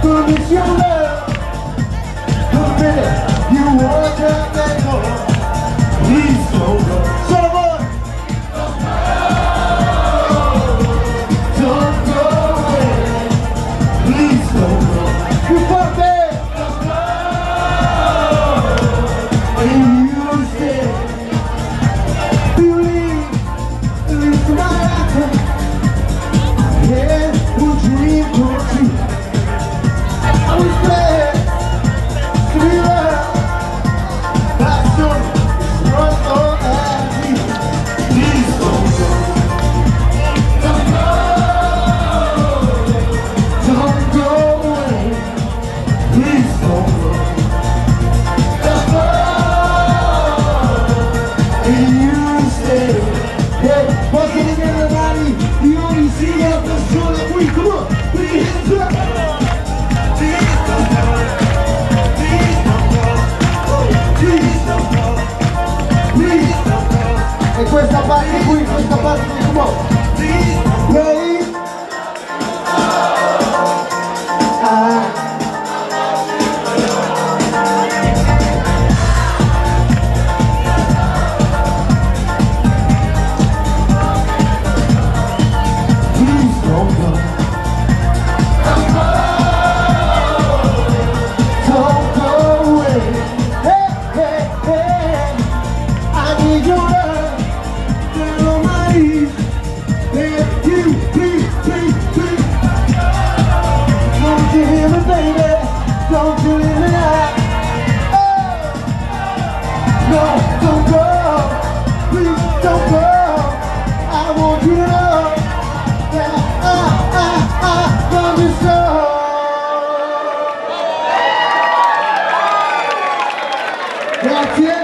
Commissioner, minute you walk out. Basta vedere le mani di ogni singola persona qui, come on, please, please. E questa parte qui, questa parte qui, come on. Grazie.